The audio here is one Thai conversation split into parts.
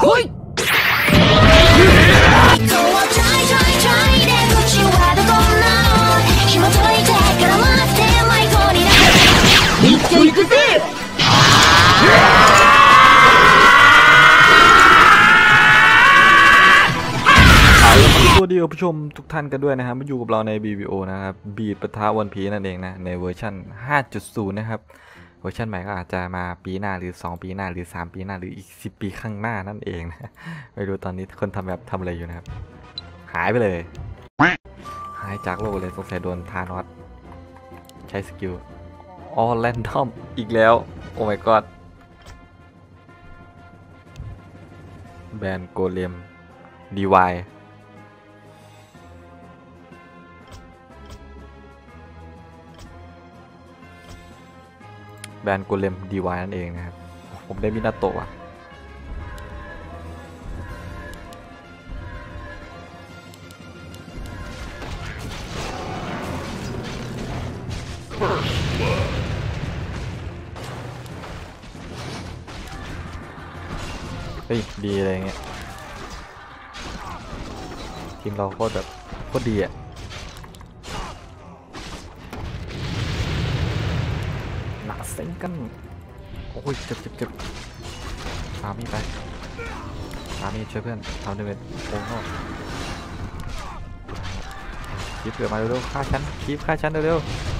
来いそう try try try 出口はどこなの紐解いてから待って迷子になる一挙行くぜ สวัสดีคุณผู้ชมทุกท่านกันด้วยนะครับมาอยู่กับเราใน BBO นะครับบีดปะทะวันพีนั่นเองนะในเวอร์ชัน5.0 นะครับ เวอร์ชันใหม่ก็อาจจะมาปีหน้าหรือ 2 ปีหน้าหรือ 3 ปีหน้าหรืออีก 10 ปีข้างหน้านั่นเองนะ ไม่รู้ตอนนี้คนทำแบบทำอะไรอยู่นะครับ หายไปเลย หายจากโลกเลยสงสัยโดน Thanos ใช้สกิล all random อีกแล้ว oh my god แบนโกเลมดีวาย แบรนด์โกเลมดีวนั่นเองนะครับ ผมได้มินาโตะว่ะเฮ้ย ดีอะไรเงี้ยทีมเราโคตรแบบโคตรดีอะ กันโอ้ยเจ็บเจ็บเจ็บตามีไปตามีช่วยเพื่อนทำหนึ่งเป็นโอ้โหคีบเกิดมาเร็วๆฆ่าฉันคีบฆ่าฉันเร็ว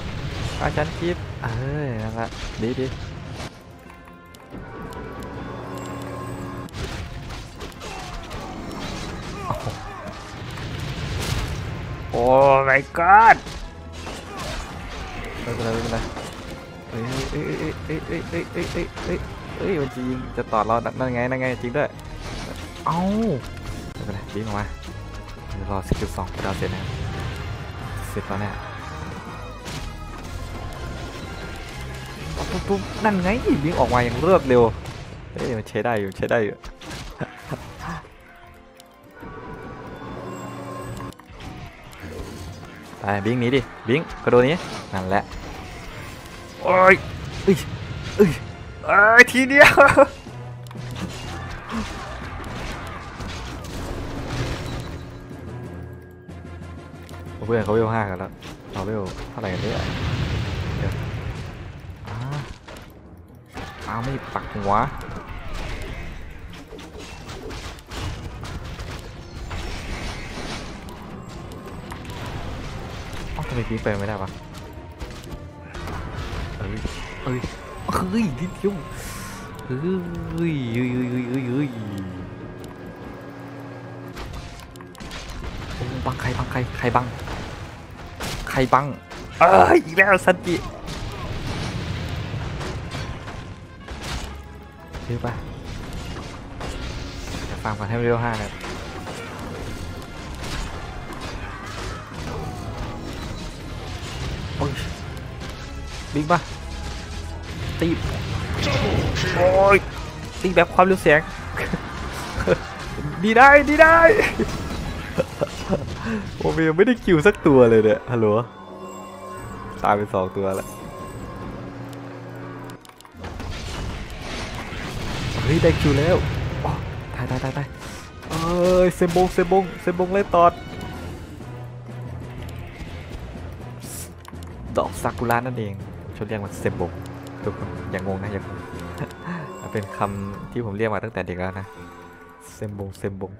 ๆฆ่าฉันคีบเอ้ยนั่นละดีดีโอ้ my god ไม่เป็นไรไม่เป็นไร เอ้ยเอ้ยเอ้ยเอ้ยเอ้ยเอ้ยเอ้ยเอ้ยเอ้ยมันจะยิงจะตอดเรานั่นไงนั่นไงจริงด้วยเอ้าไม่เป็นไรบิงออกมาเดี๋ยวรอสกิลสองดาวเสร็จนะเสร็จแล้วเนี่ยปุ๊บปุ๊บนั่นไงบิงออกมาอย่างรวดเร็วเอ้ยมันใช้ได้อยู่ใช้ได้อยู่ไปบิงหนีดิบิงกระโดดนี้นั่นแหละ โอ้ยเอ้ยเอ้ยเอ้ยทีเดียวเพื่อนเขาเวลห้ากันแล้วเราเวลเท่าไหร่กันเนี่ยเดี๋ยวอ้าอ้าวไม่ปักหัวอ้าทำไมพีไปไม่ได้วะ เอ้ยเฮ้ยนิดเดียวเฮ้ยเฮ้ยเฮ้ยเฮ้ยเฮ้ยบังใครบังใครใครบังใครบังเอ้ยอีกแล้วสันติเรียบป่ะฟังก่อนให้เร็วห้านะโอ้ยบิ๊กปะ ตีโอ้ยตีแบบความเร็วเสียง ดีได้ดีได้ โอ้ยยังไม่ได้คิวสักตัวเลยเนี่ยฮัลโหลตายไปสองตัวแล้วเฮ้ยได้คิวแล้วตายตายตายตายเอ้ยเซมบงเซมบงเซมบงเล่ตอดดอกซากุระนั่นเองชนเรียกมันเซมบง ทุกคนอย่างงงนะอย่างงงเป็นคำที่ผมเรียกมาตั้งแต่เด็กแล้วนะเซมบงเซมบง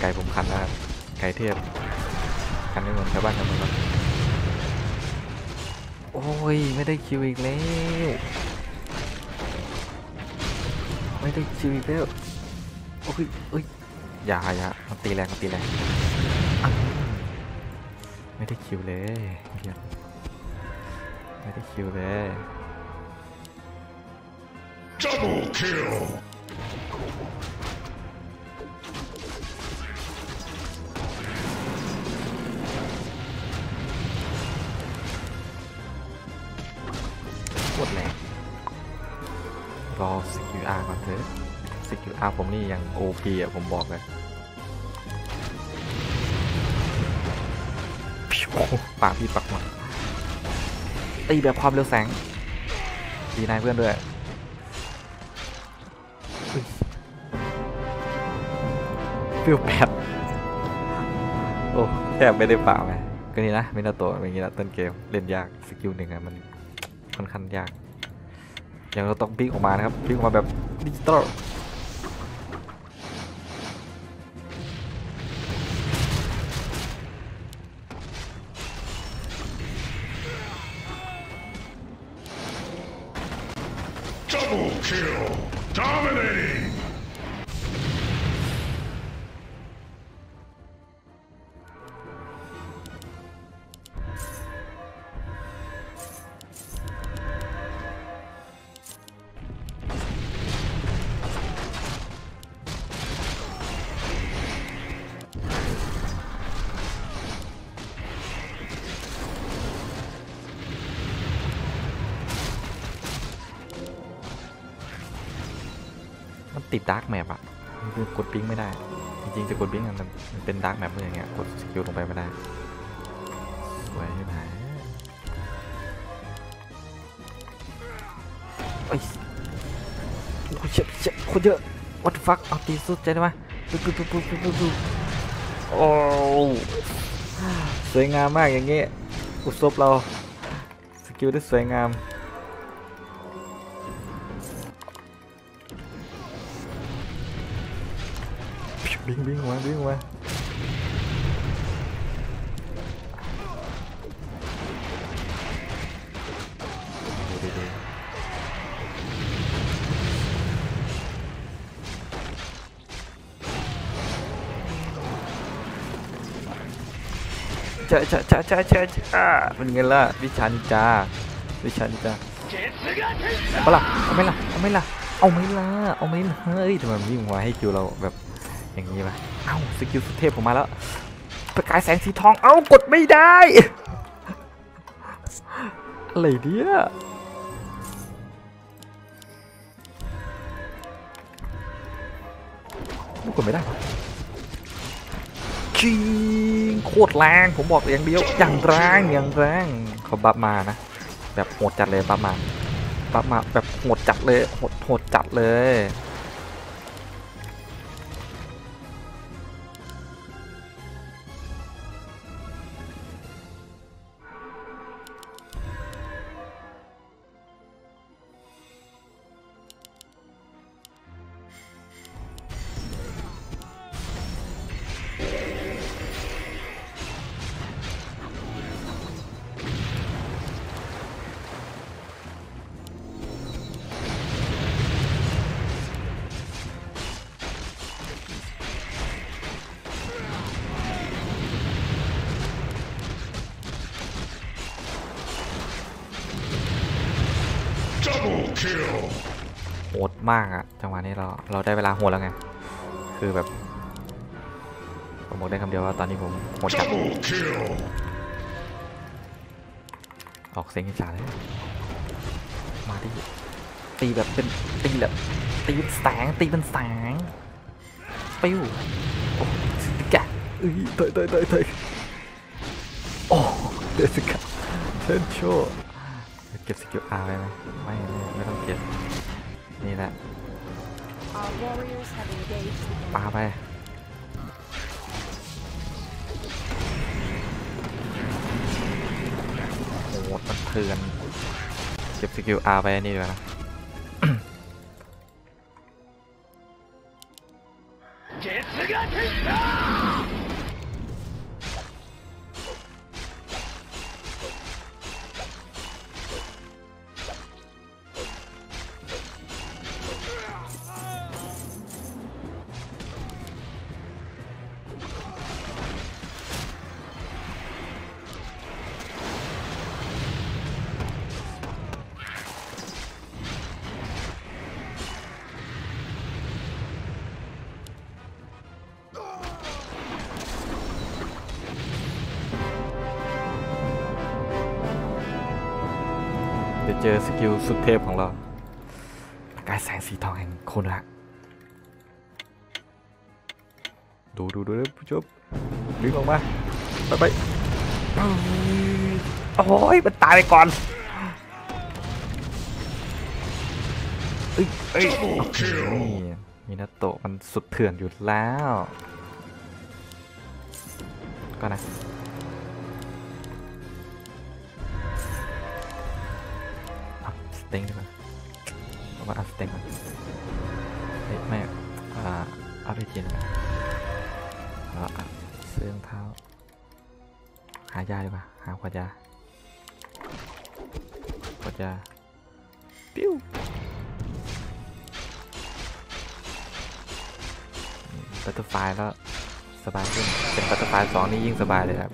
ไก่ผมคันแล้วครับไก่เทพคันไม่เหมือนชาวบ้านชาวเมืองโอ้ยไม่ได้คิวอีกแล้วไม่ได้คิวอีกแล้วโอ้ยเอ้ยอย่าอย่ามันตีแรงมันตีแรงไม่ได้คิวเลยเหี้ย ไม่ได้คิวเลย Double kill! โคตรแรงรอ skill R ก่อนเถอะ skill R ผมนี่ยัง OP อะผมบอกเลยพิ้วปากพี่ปักหมา ตีแบบความเร็วแสงดีนายเพื่อนด้วยฟิลแปดโอ้แทบไม่ได้ป่าไงก็นี่นะมินาโตะเป็นอย่างนี้ละต้นเกมเล่นยากสกิลหนึ่งอะมันค่อนข้างยาก อย่างเราต้องพิกออกมานะครับพิกออกมาแบบดิจิตอล ติดดาร์กแมปอะคือกดปิ้งไม่ได้ จริงๆจะกดปิ้งอะมันมันเป็นดาร์กแมปเลยอย่างเงี้ยกดสกิลลงไปไม่ได้สวยไหมเอ้ยโอ้ยเจ็บเจ็บโคตรเยอะ what the fuck เอาตีสุดใจได้ไหมปุ๊บปุ๊บปุ๊บปุ๊บปุ๊บปุ๊บโอ้สวยงามมากอย่างเงี้ยอุศบเราสกิลได้สวยงามิงบิงมาบิงมาจ้าจ้าจ้าจ้าจ้าจ้าเป็นไงล่ะวิชานิจาวิชานิจาเอาล่ะเอาไหมล่ะเอาไหมล่ะเอาไหมล่ะเอาไหมล่ะเฮ้ยทำไมมันวิ่งมาให้ kill เราแบบ อย่างนี้ปะเอ้า skill สุดเทพผมมาแล้ว ประกายแสงสีทอง เอ้ากดไม่ได้ อะไรเนี่ยกดไม่ได้ชิงโคตรแรง ผมบอกอย่างเดียว อย่างแรงอย่างแรงเขา buff มานะ แบบโหดจัดเลยบัฟมาบัฟมาแบบโหดจัดเลยโหดโหดจัดเลย โหดมากอะจังหวะนี้เราเราได้เวลาโหดแล้วไง คือแบบ ผมบอกได้คำเดียวว่าตอนนี้ผมโหดจัด Double kill. ออกเสียงอิจฉาเลยมาดิตีแบบเป็นตีแบบตีเป็นแสงตีเป็นแสงปิ้วโอ้สกะเอ้ยเตยเตยเตยเตยโอ้เดสกะเซนโชเก็บสกิลอาร์ไปไหมไม่ไม่ไม่ต้องเก็บนี่แหละ Our warriors have engaged the ปาไปโอ้โหมันเถื่อนเก็บสกิลอาร์ไปอันนี่ดีกว่านะ เดี๋ยวเจอ skill สุดเทพของเราประกายแสงสีทองแห่งโคนรักดูดูดูนะผู้ชมดึงออกมา ไปไปโอ้ยมันตายไปก่อนเอ้ยเอ้ย Double kill. นี่มินาโตะมันสุดเถื่อนอยู่แล้ว ก็นะ เต็งดีกว่าเอาว่าอัพสเต็งก่อนเฮ้ยไม่อ่าอัพไปจีนนะแล้วอัพเสื้อรองเท้า หายาดีกว่า หาขวดยาขวดยาปิ้วบัตเตอร์ไฟแล้วสบายขึ้น เป็นบัตเตอร์ไฟสองนี่ยิ่งสบายเลยครับ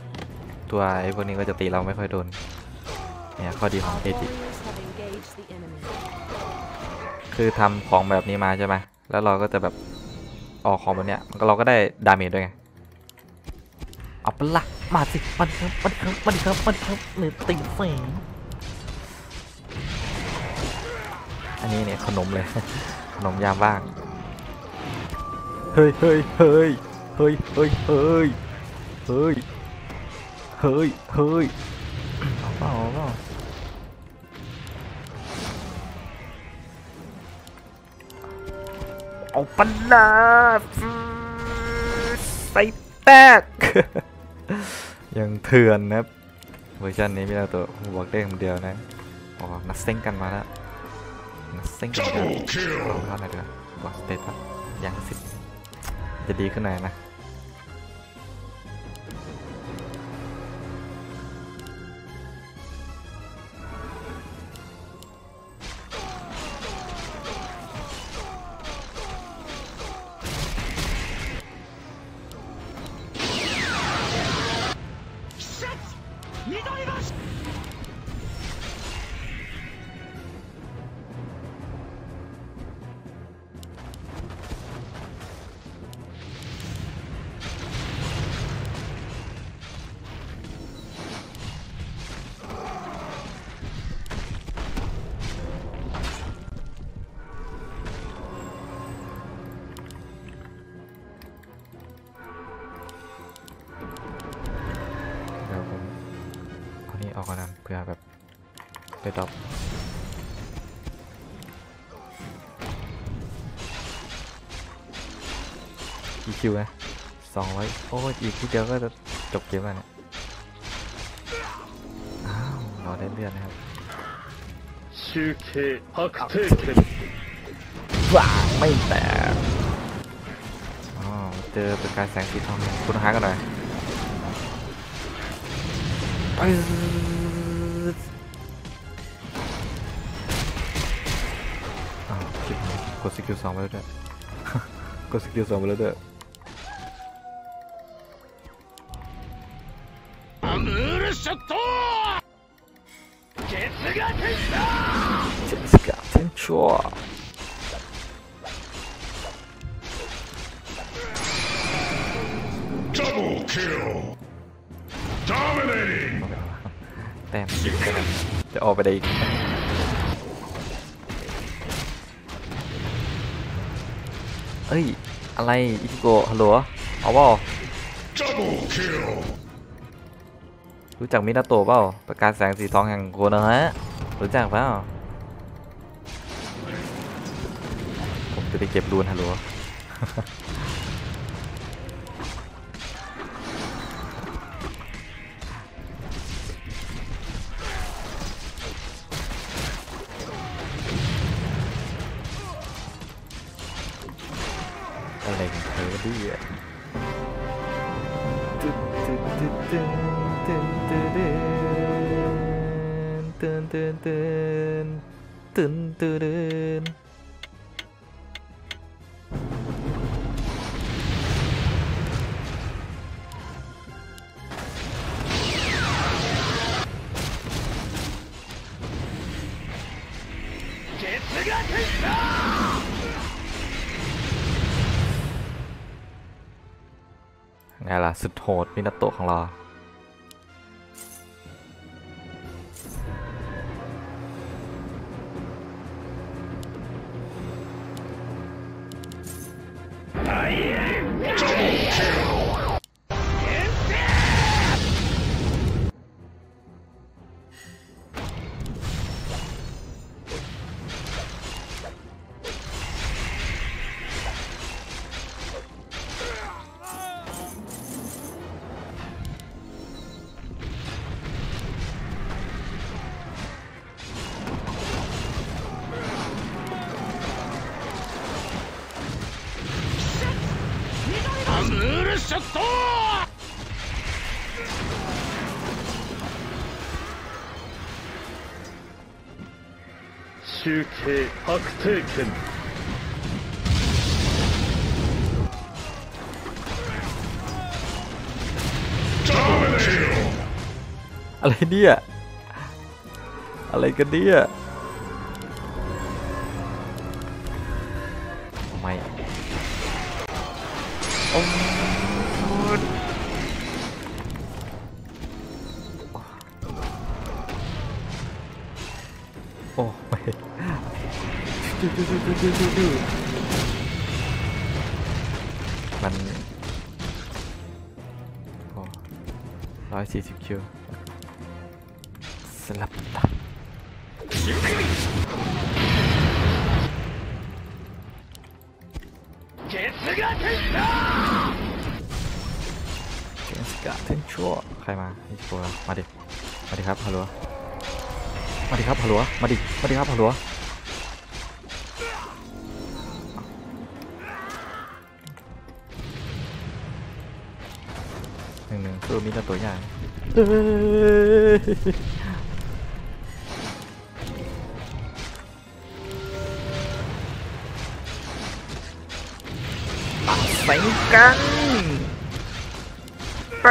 ตัวไอ้พวกนี้ก็จะตีเราไม่ค่อยโดน เนี่ยข้อดีของ agi คือทำของแบบนี้มาใช่ไหมแล้วเราก็จะแบบออกของแบบเนี้ยเราก็ได้ damage ด้วยไงเอาปละมาสิมาดิครับมาดิครับมาดิครับมาดิครับเนื้อติ่งแฝงอันนี้เนี่ยขนมเลยขนมยามว่างเฮ้ยเฮ้ยเฮ้ยเฮ้ยเฮ้ยเฮ้ยเฮ้ยเฮ้ยเฮ้ยเอาเปล่าเอาเปล่า เอาปันนาใส่แตกยังเถื่อนนะครับเวอร์ชันนี้มีแต่ตัวบอกได้คำเดียวนะอ๋อนัดเซ็งกันมาแล้วนัดเซ็งกันมา Double ล kill. องเท่าไหร่ดีกว่าบอกสเตตัสยังสิบจะดีขึ้นหน่อยนะ ก่อนนะเพื่อแบบไปตอบอีคิวนะสองร้อยโอ้ยอีกที่เดียวก็จะจบเกมแล้วเนี่ยอ้าวรอได้เลือดนะครับชิวเคพักเทคว้าไม่แตกอ๋อเจอประกายแสงสีทองคุณหากันหน่อยไป secure some of that. Go secure some of that. Double kill. Dominating. Damn. They're over. เอ้ย อะไรอิชิโกะฮัลโหลเอาเปล่า Double kill. รู้จักมินาโตะเปล่าประกาศแสงสีทองแห่งโคโนะฮะรู้จักเปล่าผมจะได้เก็บรูนฮัลโหล ไงล่ะสุดโหดมินาโตะของเรา ールショット集計確定権 Double kill. อะไรเนี่ยอะไรกันเนี่ย ดื้อดื้อดื้มันร้อยสี่สิบคิวสลับตาเกสกาเทนชั่วใครมาไอ้ตัวมาดิ มาดิครับฮัลโวมาดิครับฮัลโวมาดิ มาดิครับฮัลโว หนึ่งหนึ่งค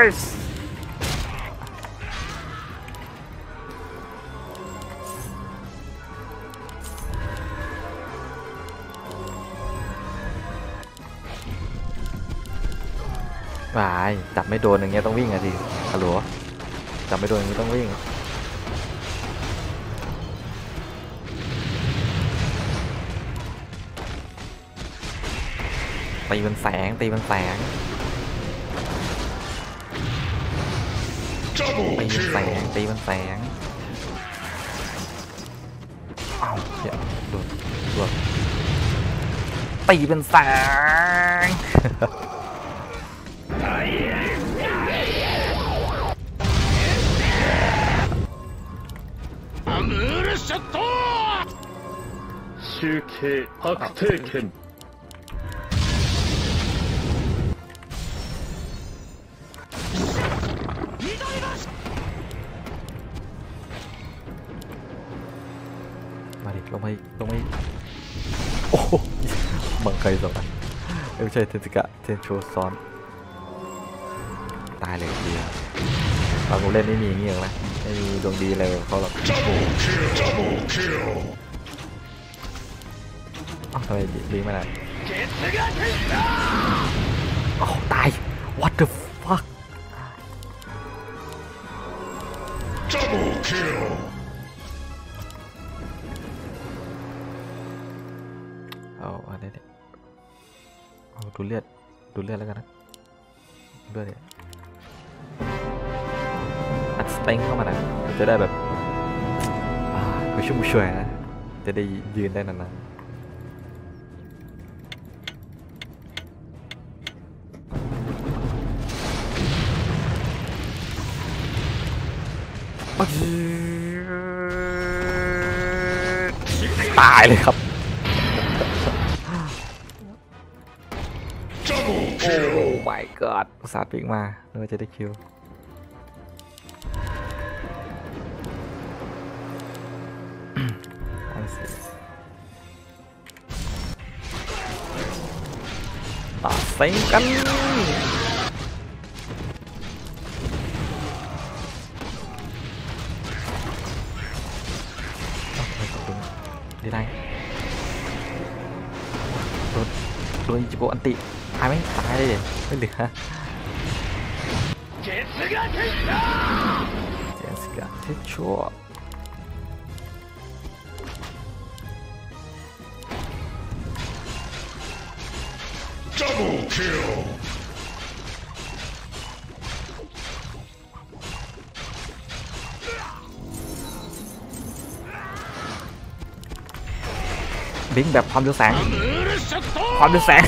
ือ วใหญ่เอ้ยใส่กันไปวายจับไม่โดนอย่างเงี้ยต้องวิ่งอะสิฮัลโหลจับไม่โดนอย่างงี้ต้องวิ่งตีเป็นแสงตีเป็นแสง Double ตีเป็นแสง kill. ตีเป็นแสงอ้าวเดี๋ยวโดนโดนตีเป็นแสง งใครสองอันเอ้ยไม่ใช่เทนสกะเทนโชซ้อนตายเลยทีเดียวเราเล่นไม่มีอย่างงี้หรอกนะไม่มีดวงดีอะไรกับเขาหรอก ทำไมดีไม่ได้โอ้ตาย what the fuck double kill เอาอันนี้ดิเอาดูเลือด ดูเลือดแล้วกันนะเลือ่ยอัดสเต็งเข้ามาหน่อจะได้แบบ ผู้ช่วยผู้ช่วยนะ จะได้ยืนได้นานๆ ตายเลยครับ โอ้ my god อุตส่าห์ปิกมานึกว่าจะได้คิวอันสิต่อเซ็งกัน ดีไรโดนโดนจิโบอันติตายไหมตายเลยเด็ดไม่เหลือเจสกาเทชชัว บิงแบบความเร็วแสง ムールショット ความเร็วแสง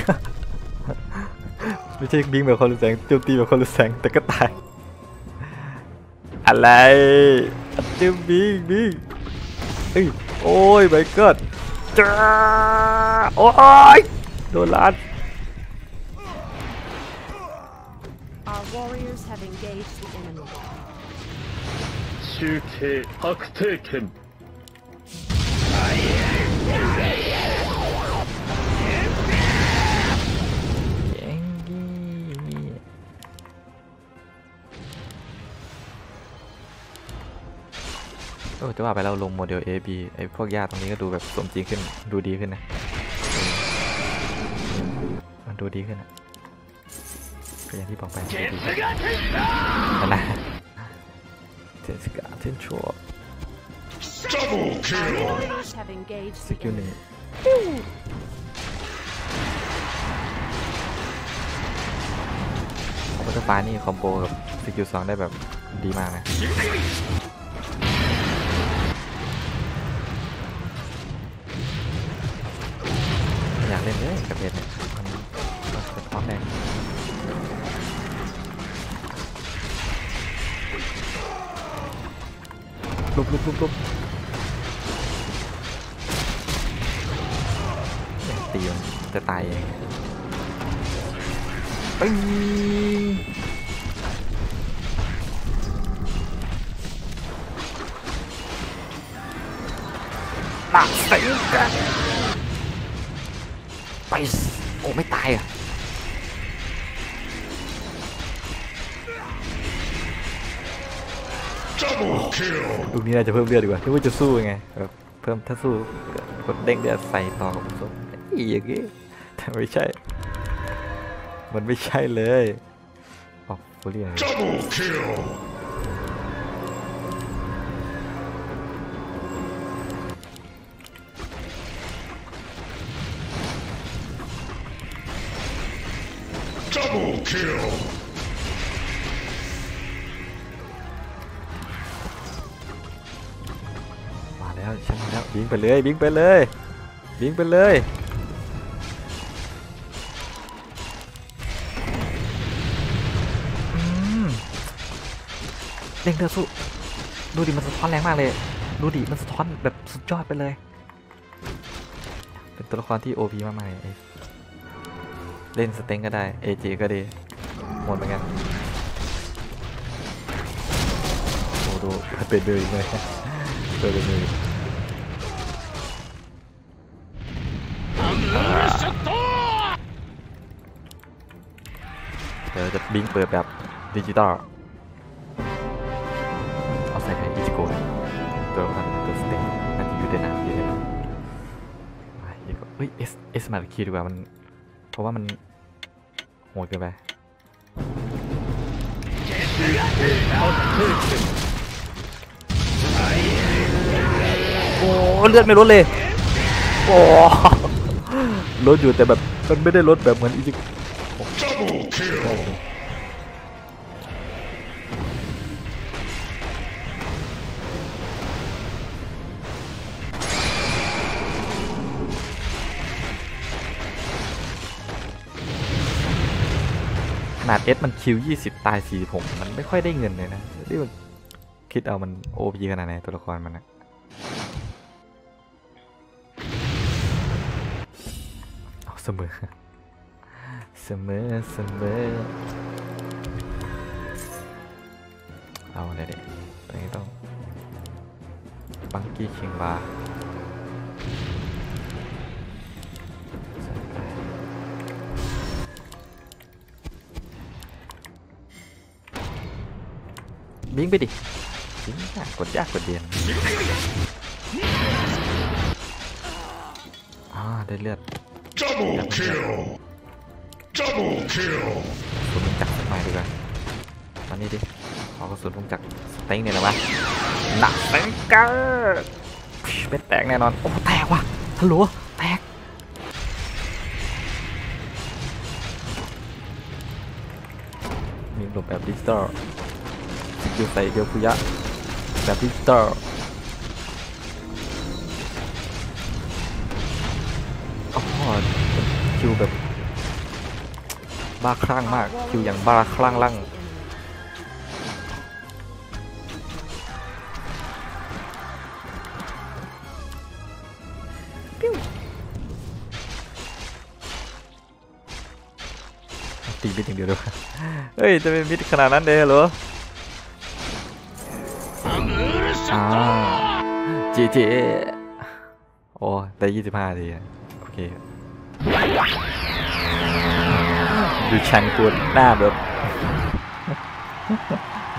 ไม่ใช่บิงแบบความเร็วแสงโจมตีแบบความเร็วแสงแต่ก็ตาย อะไรอัดเจ้าบิงบิงเอ้ยโอ้ยไปเกิดจ้าโอ้ยโดนลัด Our warriors have engaged the enemy. 集計確定権 เออจะว่าไปเราลงโมเดล A B ไอพวกยญ้าตรงนี้ก็ดูแบบสมจริงขึ้น ดูดีขึ้นนะ มันดูดีขึ้นอะก็อย่างที่บอกไปดูดีนะนะเทนสกาเทนชัวสกิลหนี้ฟ้านี่คอมโบกับสกิลสองได้แบบดีมากนะ เล่นเลยกับเพจเนี่ยมันมันเป็นท็อปแรงลุบลุบลุบลุบตีมันจะตายเองปิ้งหนักเสียกัน โอ้ไม่ตายอะ Double kill! ลูกนี้น่าจะเพิ่มเลือดดีกว่านึกว่าจะสู้ไงแบบเพิ่มถ้าสู้ก็กดเด้งเลือดใส่ต่อกับส้มอีอย่างงี้แต่ไม่ใช่ มันไม่ใช่เลยออกฟูเรีย kill! double kill มาแล้วฉันมาแล้ว blink ไปเลย blink ไปเลย blink ไปเลยอืมเด้งเลือดสู้ดูดิมันสะท้อนแรงมากเลย ดูดิมันสะท้อนแบบสุดยอดไปเลย เป็นตัวละครที่ OP มากๆเลยไอ้ เล่นสเต็งก็ได้ AG ก็ดี หมดเหมือนกันโอ้ดูเป็นดือยเลยเป็นดือยเดี๋ยวจะบิงเปิดแบบดิจิตอลเอาใส่แผ่นดิจิโก้ตัวละครตัวสเต็งน่าจอยู่ไดนานอยู่ได้นานเฮ้ยเอสเอสมาคีดีกว่ามัน เพราะว่ามันโหดเกินไปโอ้เลือดไม่ลดเลย โอ้ลดอยู่แต่แบบมันไม่ได้ลดแบบเหมือนอีจิ นาดเอสมันคิว 20 ตาย 46 มันไม่ค่อยได้เงินเลยนะนี่มันคิดเอามันโอพีขนาดไหนตัวละครมันนะเอาเสมอ เสมอ เสมอ เอาเลยเด็กตอนนี้ต้อง บังกี้คิงบาร์ บิงไปดิบิงยากกดยากกดเดียนอ่าได้เลือดดับเบิลคิลดับเบิลคิลกระสุนวงจักรสักหน่อยดีกว่ามานี่ดิขอกระสุนวงจักรสเต็งเนี่ยนะวะหนักสเต็งเกอร์เป็นแตกแน่นอน โอ้แตกว่ะทะลุแตกมีหลบแบบดิจิตอลส กิลใส่เดียวคุยะแบบดิจิตอลอ๋อคิวแบบบ้าคลั่งมากคิวอย่างบ้าคลั่งลั่งตีตีมิดอย่างเดียวด้วยเฮ้ย จะเป็นมิดขนาดนั้นเลยเหรอ เจเจโอ้ได้ยี่สิบห้าทีโอเคดูชังตัวหน้าแบบ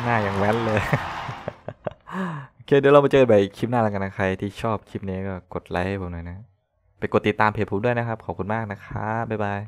หน้าอย่างแว้นเลย โอเค เดี๋ยวเรามาเจอกันใหม่คลิปหน้าแล้วกันนะใครที่ชอบคลิปนี้ก็กดไลค์ให้ผมหน่อยนะ ไปกดติดตามเพจผมด้วยนะครับ ขอบคุณมากนะครับ บ๊ายบาย